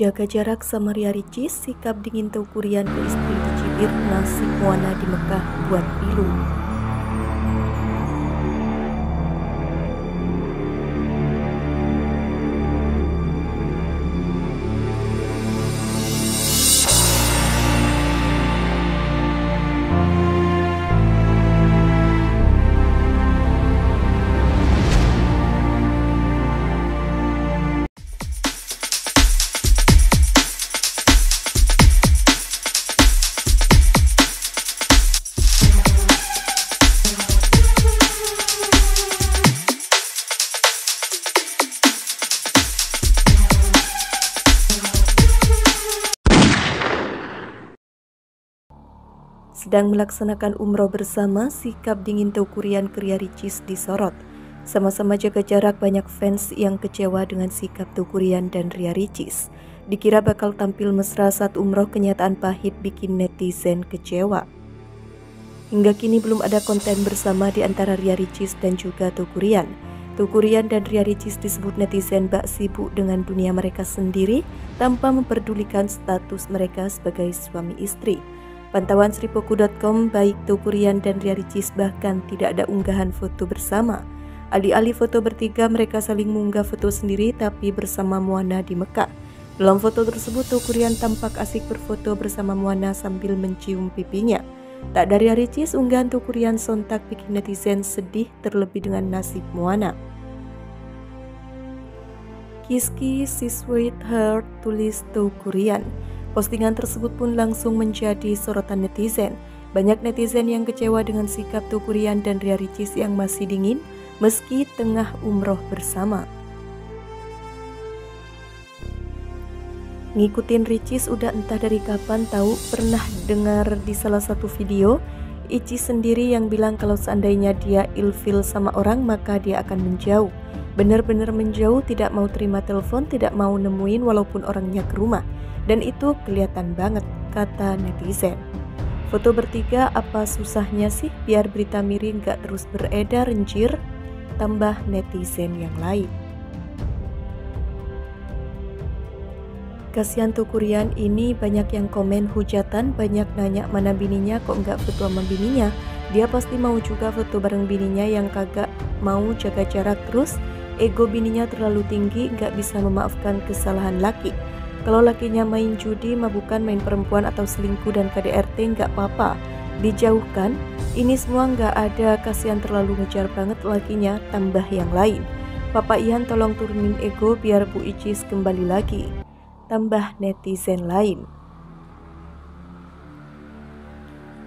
Jaga jarak sama Ria Ricis, sikap dingin Kurian ke istri dicibir, nasib Muana di Mekah buat pilu. Sedang melaksanakan umroh bersama, sikap dingin Taukurian Kriya Ricis disorot. Sama-sama jaga jarak banyak fans yang kecewa dengan sikap Taukurian dan Ria Ricis. Dikira bakal tampil mesra saat umroh, kenyataan pahit bikin netizen kecewa. Hingga kini belum ada konten bersama di antara Ria Ricis dan juga Tukurian. Tukurian dan Ria Ricis disebut netizen bak sibuk dengan dunia mereka sendiri tanpa memperdulikan status mereka sebagai suami istri. Pantauan seripoku.com baik Tukurian dan Ria Ricis bahkan tidak ada unggahan foto bersama. Alih-alih foto bertiga mereka saling mengunggah foto sendiri tapi bersama Muana di Mekah. Dalam foto tersebut Tukurian tampak asik berfoto bersama Muana sambil mencium pipinya. Tak dari Ricis, unggahan Tukurian sontak bikin netizen sedih terlebih dengan nasib Muana. Kiski si sweetheart tulis Tukurian. Postingan tersebut pun langsung menjadi sorotan netizen. Banyak netizen yang kecewa dengan sikap Tukurian dan Ria Ricis yang masih dingin meski tengah umroh bersama. Ngikutin Ricis udah entah dari kapan tahu pernah dengar di salah satu video Ici sendiri yang bilang kalau seandainya dia ilfil sama orang maka dia akan menjauh. Benar-benar menjauh, tidak mau terima telepon, tidak mau nemuin walaupun orangnya ke rumah. Dan itu kelihatan banget, kata netizen. Foto bertiga apa susahnya sih biar berita miring gak terus beredar rencir? Tambah netizen yang lain. Kasihan tuh Kurian ini banyak yang komen hujatan, banyak nanya mana bininya kok nggak foto sama bininya. Dia pasti mau juga foto bareng bininya yang kagak mau jaga jarak terus. Ego bininya terlalu tinggi, nggak bisa memaafkan kesalahan laki. Kalau lakinya main judi, mabukan, main perempuan atau selingkuh dan KDRT nggak apa-apa. Dijauhkan, ini semua nggak ada kasihan terlalu ngejar banget lakinya, tambah yang lain. Papa Ian tolong turunin ego biar Bu Icis kembali lagi. Tambah netizen lain.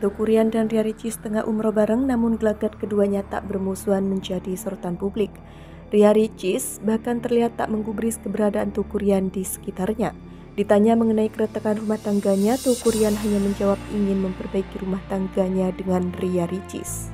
Tukurian dan Ria Ricis tengah umroh bareng namun gelagat keduanya tak bermusuhan menjadi sorotan publik. Ria Ricis bahkan terlihat tak menggubris keberadaan Tukurian di sekitarnya. Ditanya mengenai keretakan rumah tangganya, Tukurian hanya menjawab ingin memperbaiki rumah tangganya dengan Ria Ricis.